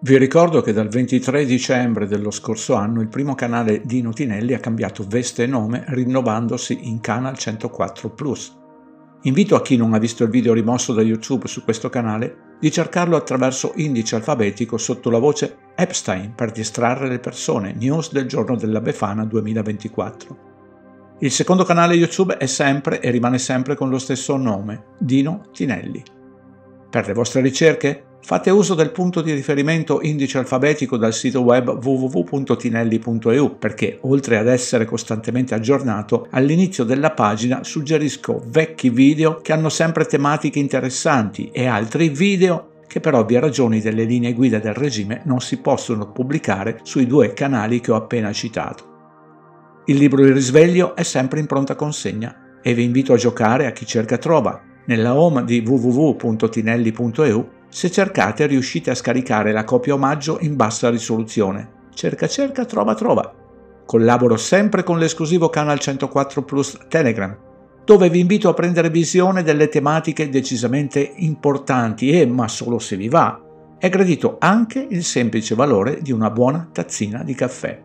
Vi ricordo che dal 23 dicembre dello scorso anno il primo canale di Nutinelli ha cambiato veste e nome rinnovandosi in Canal 104 Plus. Invito a chi non ha visto il video rimosso da YouTube su questo canale di cercarlo attraverso indice alfabetico sotto la voce Epstein per distrarre le persone, news del giorno della Befana 2024. Il secondo canale YouTube è sempre e rimane sempre con lo stesso nome, Dino Tinelli. Per le vostre ricerche Fate uso del punto di riferimento indice alfabetico dal sito web www.tinelli.eu perché, oltre ad essere costantemente aggiornato, all'inizio della pagina suggerisco vecchi video che hanno sempre tematiche interessanti e altri video che per ovvie ragioni delle linee guida del regime non si possono pubblicare sui due canali che ho appena citato. Il libro Il risveglio è sempre in pronta consegna e vi invito a giocare a chi cerca trova. Nella home di www.tinelli.eu se cercate riuscite a scaricare la copia omaggio in bassa risoluzione. Cerca cerca, trova trova. Collaboro sempre con l'esclusivo Canal 104 Plus Telegram, dove vi invito a prendere visione delle tematiche decisamente importanti e, ma solo se vi va, è gradito anche il semplice valore di una buona tazzina di caffè.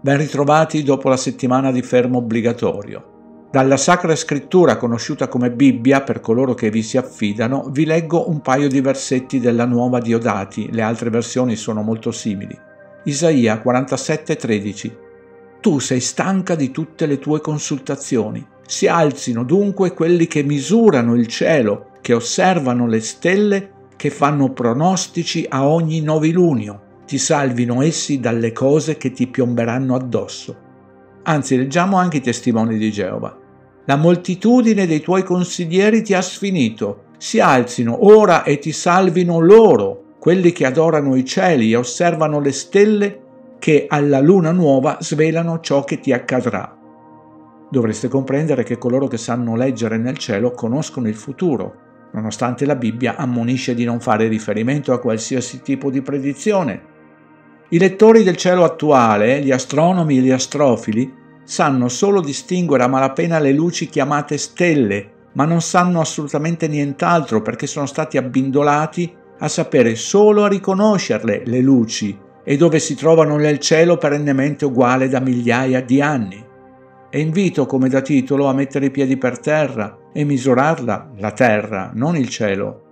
Ben ritrovati dopo la settimana di fermo obbligatorio. Dalla Sacra Scrittura, conosciuta come Bibbia per coloro che vi si affidano, vi leggo un paio di versetti della nuova Diodati, le altre versioni sono molto simili. Isaia 47:13 Tu sei stanca di tutte le tue consultazioni. Si alzino dunque quelli che misurano il cielo, che osservano le stelle, che fanno pronostici a ogni novilunio. Ti salvino essi dalle cose che ti piomberanno addosso. Anzi, leggiamo anche i testimoni di Geova. La moltitudine dei tuoi consiglieri ti ha sfinito. Si alzino ora e ti salvino loro, quelli che adorano i cieli e osservano le stelle che alla luna nuova svelano ciò che ti accadrà. Dovreste comprendere che coloro che sanno leggere nel cielo conoscono il futuro, nonostante la Bibbia ammonisce di non fare riferimento a qualsiasi tipo di predizione. I lettori del cielo attuale, gli astronomi e gli astrofili, sanno solo distinguere a malapena le luci chiamate stelle, ma non sanno assolutamente nient'altro perché sono stati abbindolati a sapere solo a riconoscerle le luci e dove si trovano nel cielo perennemente uguale da migliaia di anni. E invito come da titolo a mettere i piedi per terra e misurarla, la terra, non il cielo.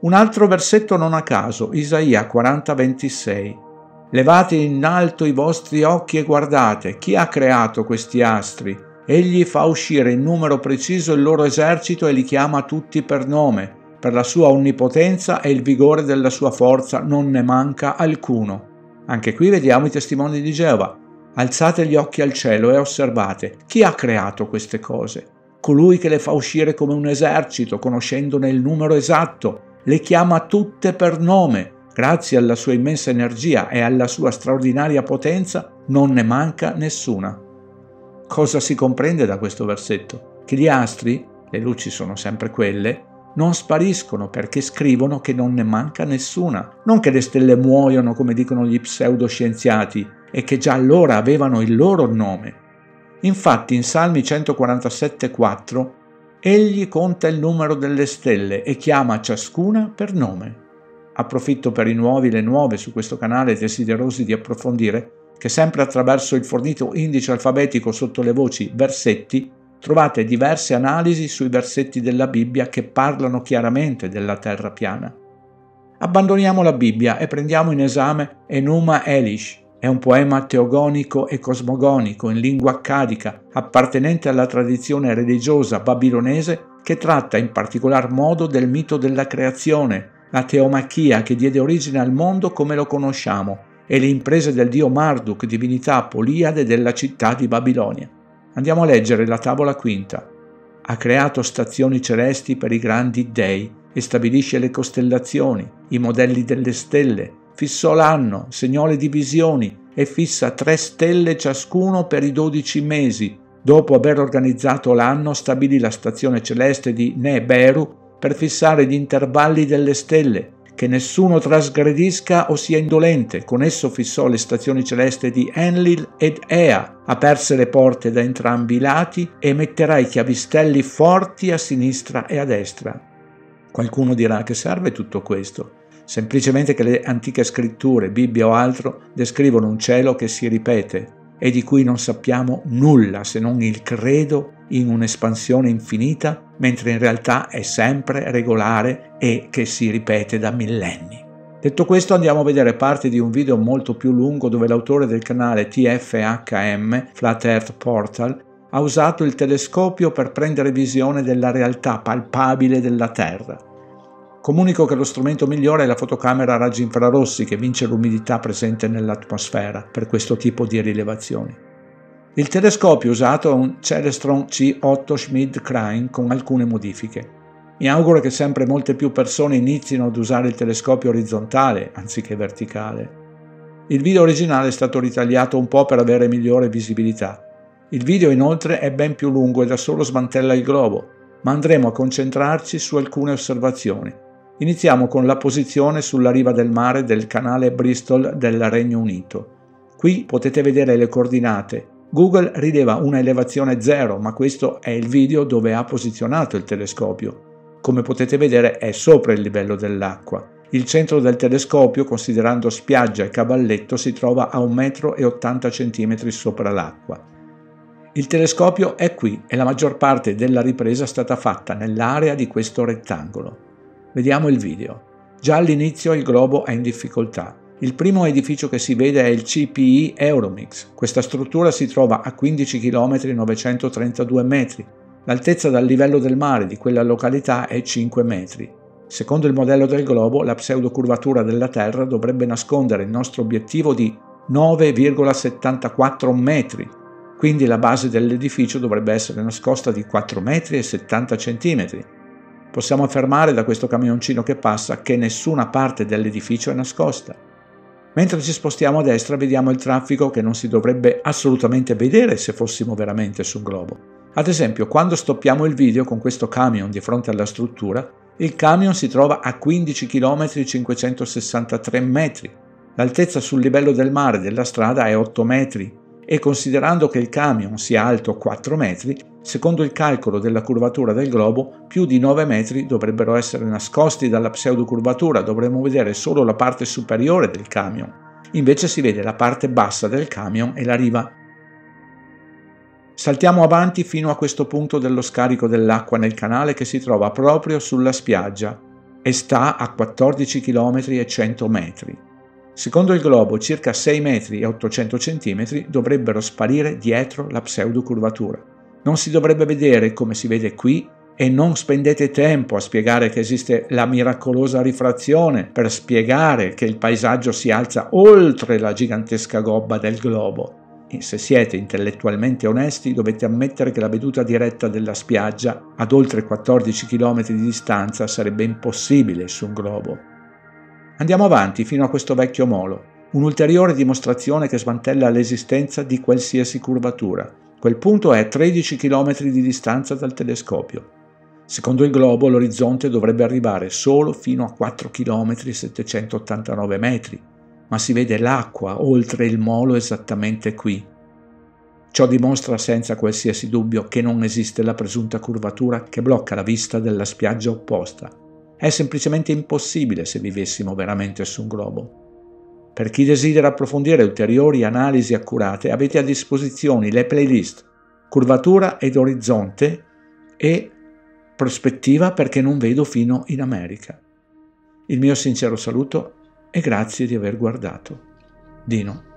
Un altro versetto non a caso, Isaia 40-26. Levate in alto i vostri occhi e guardate chi ha creato questi astri. Egli fa uscire in numero preciso il loro esercito e li chiama tutti per nome. Per la sua onnipotenza e il vigore della sua forza non ne manca alcuno. Anche qui vediamo i testimoni di Geova. Alzate gli occhi al cielo e osservate chi ha creato queste cose. Colui che le fa uscire come un esercito, conoscendone il numero esatto, le chiama tutte per nome Grazie alla sua immensa energia e alla sua straordinaria potenza non ne manca nessuna. Cosa si comprende da questo versetto? Che gli astri, le luci sono sempre quelle, non spariscono perché scrivono che non ne manca nessuna, non che le stelle muoiono come dicono gli pseudoscienziati e che già allora avevano il loro nome. Infatti in Salmi 147,4 egli conta il numero delle stelle e chiama ciascuna per nome. Approfitto per i nuovi e le nuove su questo canale desiderosi di approfondire che sempre attraverso il fornito indice alfabetico sotto le voci versetti trovate diverse analisi sui versetti della Bibbia che parlano chiaramente della terra piana. Abbandoniamo la Bibbia e prendiamo in esame Enuma Elish. È un poema teogonico e cosmogonico in lingua accadica, appartenente alla tradizione religiosa babilonese che tratta in particolar modo del mito della creazione, la teomachia che diede origine al mondo come lo conosciamo e le imprese del dio Marduk, divinità poliade della città di Babilonia. Andiamo a leggere la tavola quinta. Ha creato stazioni celesti per i grandi dei e stabilisce le costellazioni, i modelli delle stelle, fissò l'anno, segnò le divisioni e fissa tre stelle ciascuno per i dodici mesi. Dopo aver organizzato l'anno stabilì la stazione celeste di Neberu per fissare gli intervalli delle stelle, che nessuno trasgredisca o sia indolente. Con esso fissò le stazioni celesti di Enlil ed Ea, aperse le porte da entrambi i lati e metterà i chiavistelli forti a sinistra e a destra. Qualcuno dirà che serve tutto questo. semplicemente che le antiche scritture, Bibbia o altro, descrivono un cielo che si ripete e di cui non sappiamo nulla se non il credo in un'espansione infinita, mentre in realtà è sempre regolare e che si ripete da millenni. Detto questo andiamo a vedere parte di un video molto più lungo dove l'autore del canale TFHM, Flat Earth Portal, ha usato il telescopio per prendere visione della realtà palpabile della Terra. Comunico che lo strumento migliore è la fotocamera a raggi infrarossi che vince l'umidità presente nell'atmosfera per questo tipo di rilevazioni. Il telescopio usato è un Celestron C8 Schmid-Krijn con alcune modifiche. Mi auguro che sempre molte più persone inizino ad usare il telescopio orizzontale anziché verticale. Il video originale è stato ritagliato un po' per avere migliore visibilità. Il video inoltre è ben più lungo e da solo smantella il globo, ma andremo a concentrarci su alcune osservazioni. Iniziamo con la posizione sulla riva del mare del canale Bristol del Regno Unito. Qui potete vedere le coordinate. Google rileva una elevazione 0, ma questo è il video dove ha posizionato il telescopio. Come potete vedere è sopra il livello dell'acqua. Il centro del telescopio, considerando spiaggia e cavalletto, si trova a 1,80 m sopra l'acqua. Il telescopio è qui e la maggior parte della ripresa è stata fatta nell'area di questo rettangolo. Vediamo il video. Già all'inizio il globo è in difficoltà. Il primo edificio che si vede è il CPI Euromix. Questa struttura si trova a 15 km 932 metri. L'altezza dal livello del mare di quella località è 5 metri. Secondo il modello del globo, la pseudocurvatura della Terra dovrebbe nascondere il nostro obiettivo di 9,74 metri, quindi la base dell'edificio dovrebbe essere nascosta di 4 metri 70 centimetri. Possiamo affermare da questo camioncino che passa che nessuna parte dell'edificio è nascosta. Mentre ci spostiamo a destra vediamo il traffico che non si dovrebbe assolutamente vedere se fossimo veramente su un globo. Ad esempio, quando stoppiamo il video con questo camion di fronte alla struttura, il camion si trova a 15 km 563 metri. L'altezza sul livello del mare della strada è 8 metri e considerando che il camion sia alto 4 metri, secondo il calcolo della curvatura del globo, più di 9 metri dovrebbero essere nascosti dalla pseudocurvatura, dovremmo vedere solo la parte superiore del camion. Invece si vede la parte bassa del camion e la riva. Saltiamo avanti fino a questo punto dello scarico dell'acqua nel canale che si trova proprio sulla spiaggia e sta a 14 km e 100 metri. Secondo il globo, circa 6 metri e 800 cm dovrebbero sparire dietro la pseudocurvatura. Non si dovrebbe vedere come si vede qui e non spendete tempo a spiegare che esiste la miracolosa rifrazione per spiegare che il paesaggio si alza oltre la gigantesca gobba del globo. E se siete intellettualmente onesti dovete ammettere che la veduta diretta della spiaggia ad oltre 14 km di distanza sarebbe impossibile su un globo. Andiamo avanti fino a questo vecchio molo, un'ulteriore dimostrazione che smantella l'esistenza di qualsiasi curvatura. Quel punto è 13 km di distanza dal telescopio. Secondo il globo l'orizzonte dovrebbe arrivare solo fino a 4 km 789 metri, ma si vede l'acqua oltre il molo esattamente qui. Ciò dimostra senza qualsiasi dubbio che non esiste la presunta curvatura che blocca la vista della spiaggia opposta. È semplicemente impossibile se vivessimo veramente su un globo. Per chi desidera approfondire ulteriori analisi accurate avete a disposizione le playlist Curvatura ed Orizzonte e Prospettiva perché non vedo fino in America. Il mio sincero saluto e grazie di aver guardato. Dino.